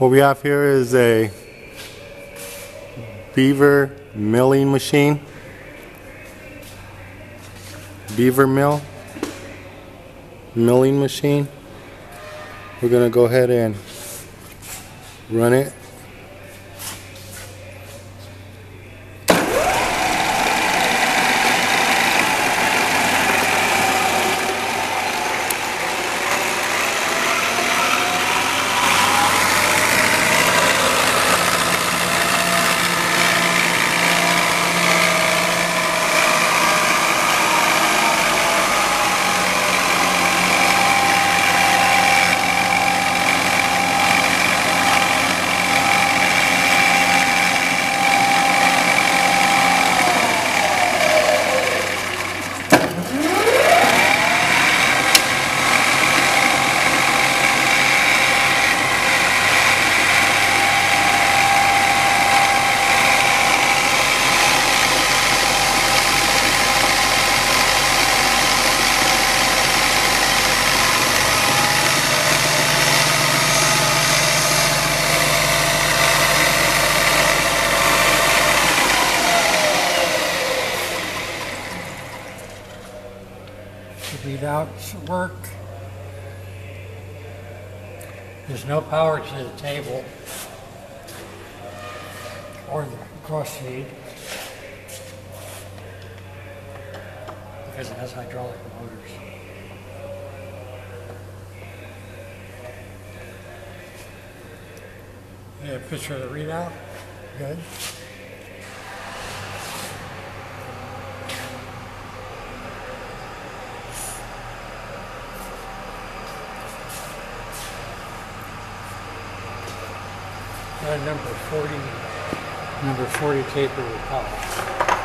What we have here is a beaver milling machine. Beaver mill milling machine. We're gonna go ahead and run it. The readouts work. There's no power to the table or the cross feed because it has hydraulic motors. Yeah, a picture of the readout. Good. Uh, number 40, number 40 taper power.